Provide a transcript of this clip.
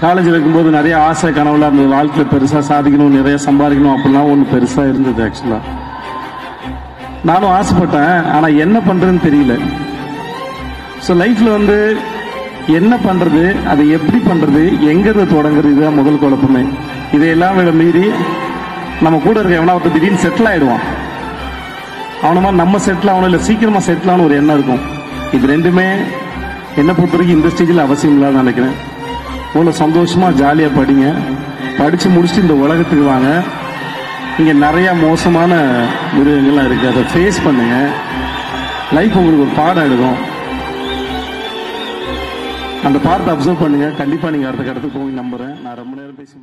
காலேஜில் இருக்கும்போது நிறைய ஆசை கனவுலாம் இருந்தது வாழ்க்கையில் பெருசாக சாதிக்கணும் நிறைய சம்பாதிக்கணும் அப்படிலாம் ஒன்று பெருசாக இருந்தது ஆக்சுவலாக நானும் ஆசைப்பட்டேன் ஆனால் என்ன பண்ணுறதுன்னு தெரியல. ஸோ லைஃப்பில் வந்து என்ன பண்ணுறது அதை எப்படி பண்ணுறது எங்கேருந்து தொடங்குறது இதுதான் முதல் குழப்பமே. இதையெல்லாம் விட மீறி நம்ம கூட இருக்க எவனா ஒருத்தர் திடீர்னு செட்டில் ஆகிடுவான் அவனமா நம்ம செட்டில் ஆகணும் இல்லை சீக்கிரமாக செட்டில் ஆகணும் ஒரு எண்ணம் இருக்கும். இது ரெண்டுமே என்னை பொறுத்த வரைக்கும் இந்த ஸ்டேஜில் அவசியம் இல்லாத நினைக்கிறேன். இவ்வளோ சந்தோஷமாக ஜாலியாக படிங்க. படித்து முடிச்சுட்டு இந்த உலகத்துக்கு வாங்க. இங்கே நிறையா மோசமான மிருகங்கள்லாம் இருக்குது அதை ஃபேஸ் பண்ணுங்கள் லைஃப் உங்களுக்கு ஒரு பாடம் எடுக்கும். அந்த பாடத்தை அப்சர்வ் பண்ணுங்க. கண்டிப்பாக நீங்கள் அடுத்த கடத்துக்கு போய் நம்புகிறேன் நான் ரொம்ப நேரம் பேசி